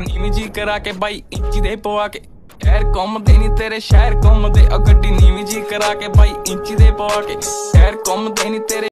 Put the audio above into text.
ਨੀਵੀਂ ਜੀ ਕਰਾ ਕੇ ਬਾਈ ਇੰਚੀ ਦੇ ਪਵਾ ਕੇ। ਸ਼ਹਿਰ ਘੁੰਮਦੇ ਨਹੀਂ ਤੇਰੇ, ਸ਼ਹਿਰ ਘੁੰਮਦੇ ਆ ਗੱਡੀ ਨੀਵੀਂ ਜੀ ਕਰਾ ਕੇ ਬਾਈ ਇੰਚੀ ਦੇ ਪਵਾ ਕੇ। ਸ਼ਹਿਰ ਘੁੰਮਦੇ ਨਹੀਂ ਤੇਰੇ।